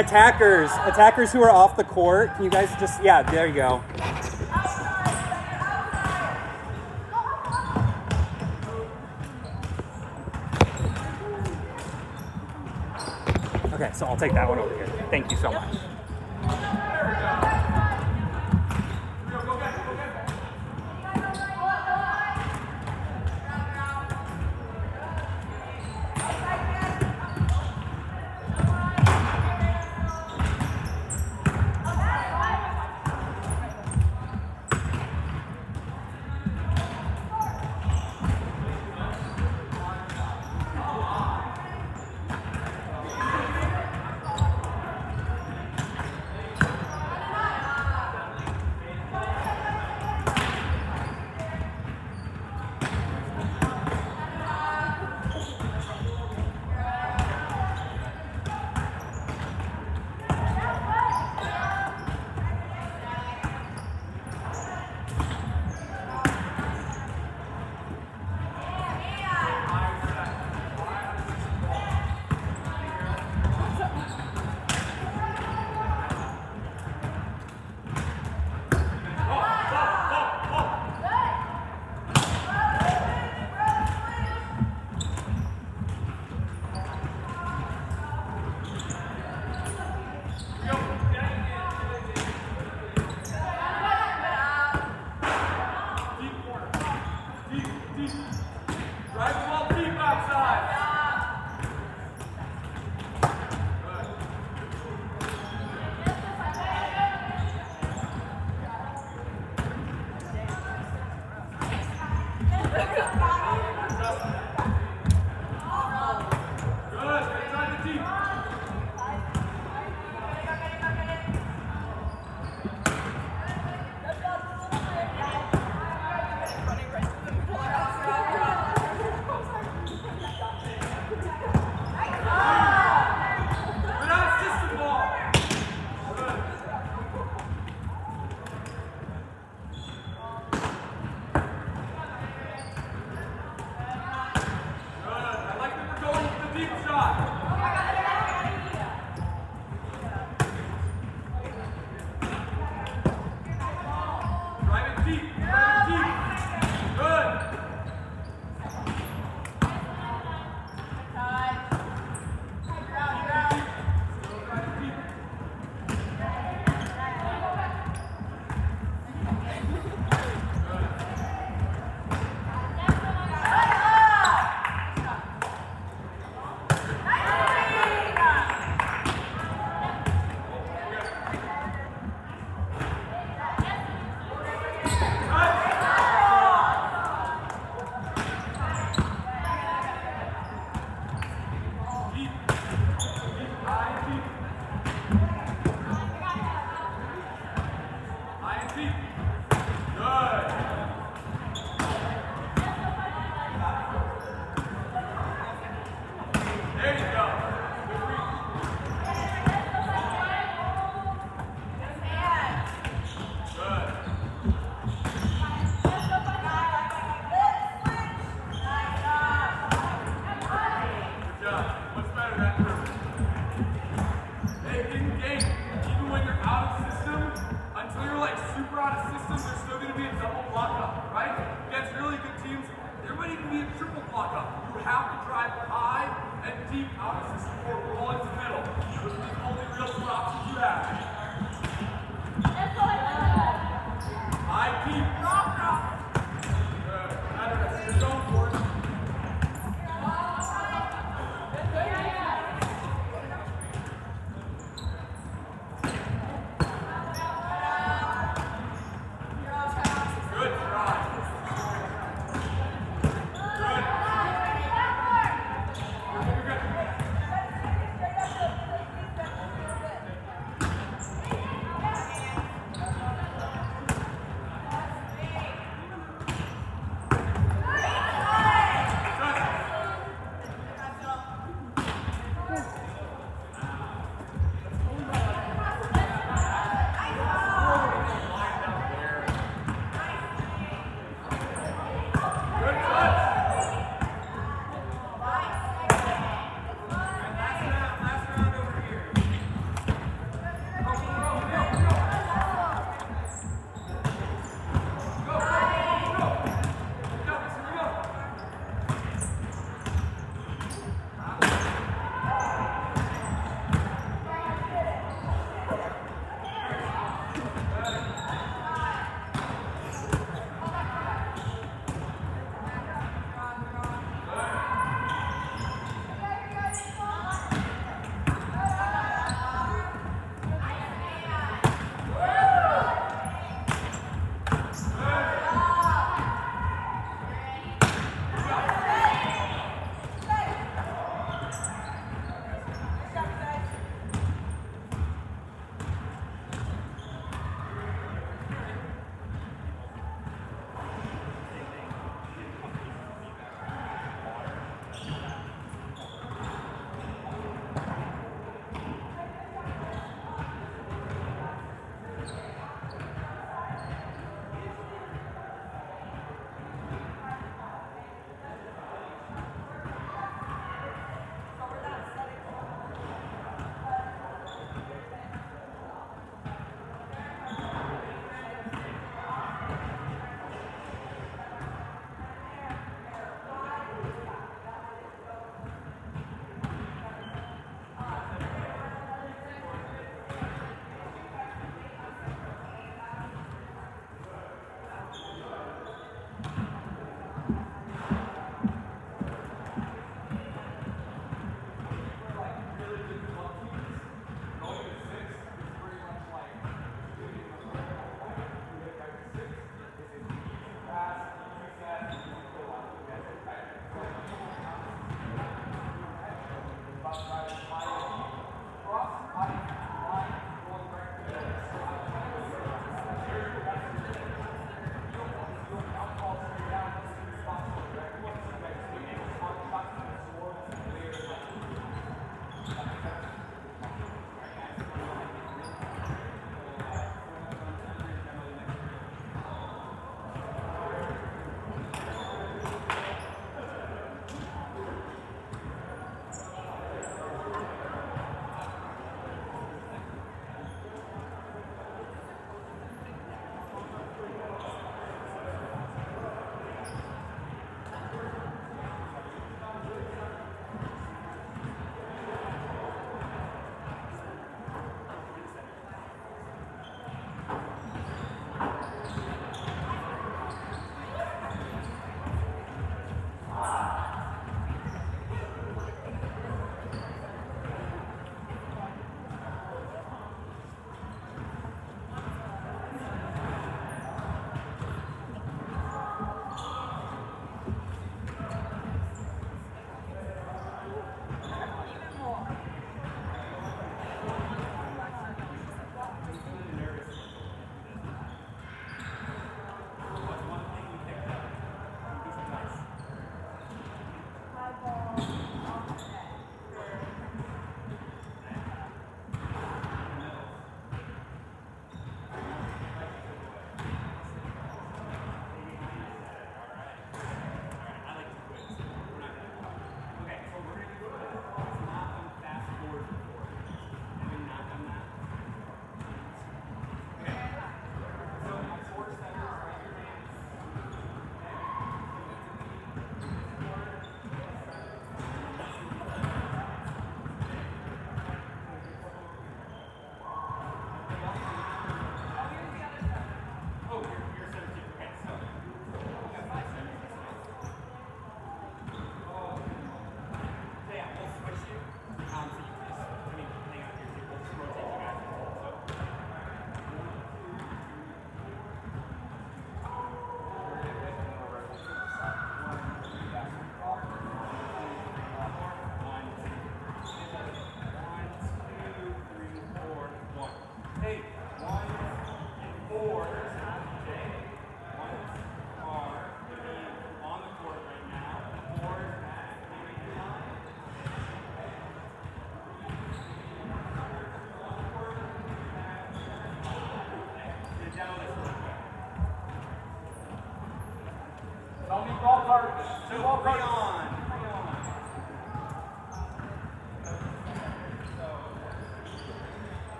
attackers, attackers who are off the court, can you guys just, yeah, there you go. Okay, so I'll take that one over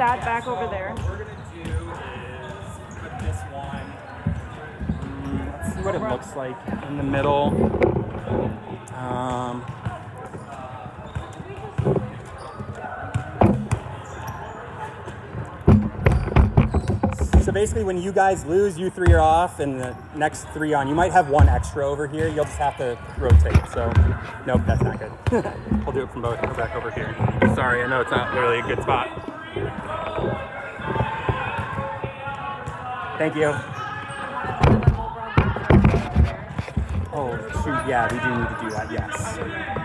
That back over there? What we're gonna do is put this one. Let's see what it looks like in the middle. Um, so basically, when you guys lose, you three are off, and the next three on. You might have one extra over here. You'll just have to rotate. So, nope, that's not good. we'll do it from both. Go back over here. Sorry, I know it's not really a good spot. Thank you. Oh, shoot, yeah, we do need to do that, yes.